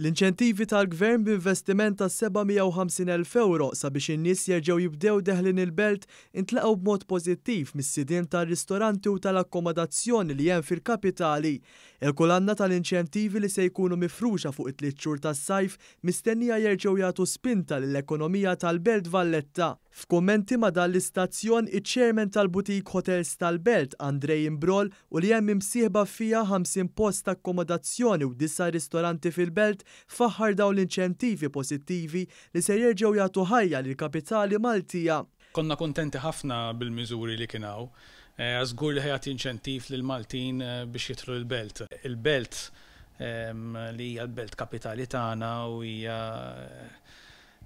L-inċentivi tal-Gvern b'investiment ta' 750,000 ewro sabiex in-nies jerġgħu jibdew deħlin il-Belt intlaqgħu b'mod pożittiv mis-sidien tar-ristoranti u tal-akkomodazzjoni li hemm fil-Kapitali. Il-kulanna tal-inċentivi li se jkunu mifruxa fuq it-tliet xhur tas-sajf mistennija jerġgħu jagħtu spinta lill-ekonomija tal-Belt Valletta. F'kummenti ma' dan l-istazzjon, iċ-Chairman tal-Boutique Hotels tal-Belt, Andrei Imbroll, u li hemm imsieħba fiha 50 post ta' akkomodazzjoni u disa' ristoranti fil-Belt, faħħar dawn l-inċentivi posittivi li se jerġgħu jagħtu ħajja lill-kapitali Maltija. Konna kuntenti ħafna bil-miżuri li kien hawn. Żgur li ħa jagħti inċentiv lill-Maltin biex jidħlu l-Belt. Il-Belt, li hija l-Belt Kapitali tagħna u hija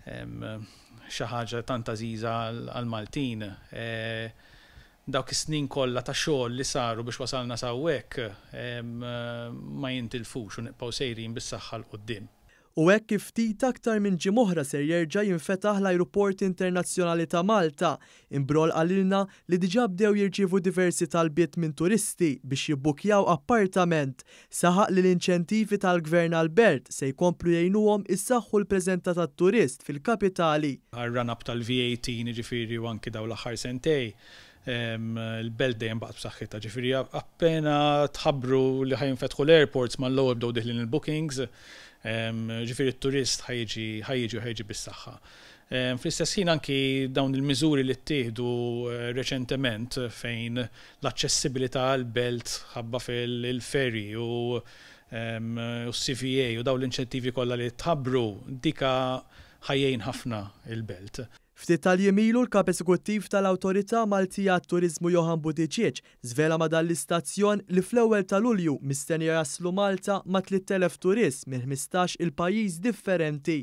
Xi ħaġa tant għażiża għall-Maltin. Dawk is-snin kollha ta' xogħol li saru biex wasalna s'hawnhekk ma jintilfux u nibqgħu sejrin bis-saħħa 'l quddiem. U hekk kif ftit aktar minn ġimgħa oħra ser jerġa' jinfetaħ l-Ajruport Internazzjonali ta' Malta, Imbrogħol qalilna li diġà bdew jirċievu diversi talbiet minn turisti biex jibbukkjaw appartament. Saħaq li l-inċentivi tal-Gvern Albert se jkomplu jgħinuhom isaħħu l-preżenta tat-turist fil-kapitali. Għar-run up tal-V18 jiġifieri u anki dawn l-aħħar sentej, il-belt dejjem baqgħet b'saħħitha. Jiġifieri appena tħabbru li ħa jinfetħu l-airports mal-ewwel bdew diħlin il-bookings. Jiġifieri t-turist ħa jiġi ħa jiġi u ħa jiġi bis-saħħa. Fl-istess ħin anki dawn il-miżuri li ttieħdu reċentement fejn l-aċċessibilità għall-belt ħabba fil-ferry u s-CVA u dawn l-inċentivi kollha li tħabbru dika ħa jgħin ħafna l-belt. Ftit tal-jiem ilu l-Kap Eżekuttiv tal-Awtorità Maltija għat-Turiżmu Johann Buttigieg żvela ma' dan l-istazzjon li fl-ewwel ta' Lulju mistennija jaslu Malta ma' 3,000 turist minn ħmistax il-pajjiż differenti.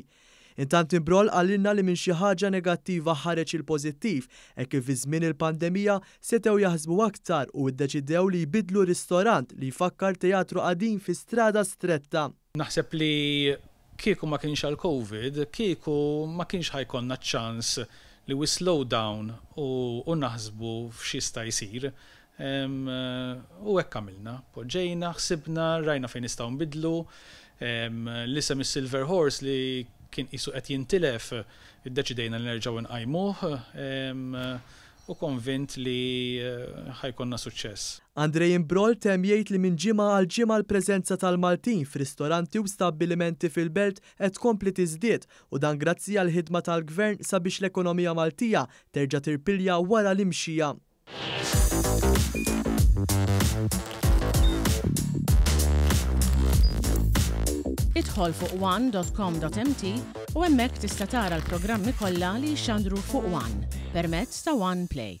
Intant Imbrogħol qalilna li minn xi ħaġa negattiva ħareġ il-pożittiv hekk kif fi żmien il-pandemija setgħu jaħsbu aktar u ddeċidew li jbiddlu ristorant li jfakkar teatru qadim fi Strada Stretta. Naħseb li kieku ma kienx għall-Covid, kieku ma kienx ħa jkollna ċ-ċans li we slow down u naħsbu f'x'jista' jsir. U hekk għamilna. Poġġejna, ħsibna, rajna fejn nistgħu nbiddlu. L-isem is-Silver Horse li kien qisu qed jintilef, iddeċidejna li nerġgħu nqajmuh u konvint li ħa jkollna suċċess. André Imbrogħol temm jgħid li minn ġimgħa għal ġimgħa l-preżenza tal-Maltin f'ristoranti u stabbilimenti fil-belt qed tkompli tiżdied u dan grazzi għall-ħidma tal-Gvern sabiex l-ekonomija Maltija terġa' tirpilja wara l-imxija Idħol fuq one.com.mt u hemmhekk tista' tara l-programmi kollha li jxandru fuq one permezz ta' one play.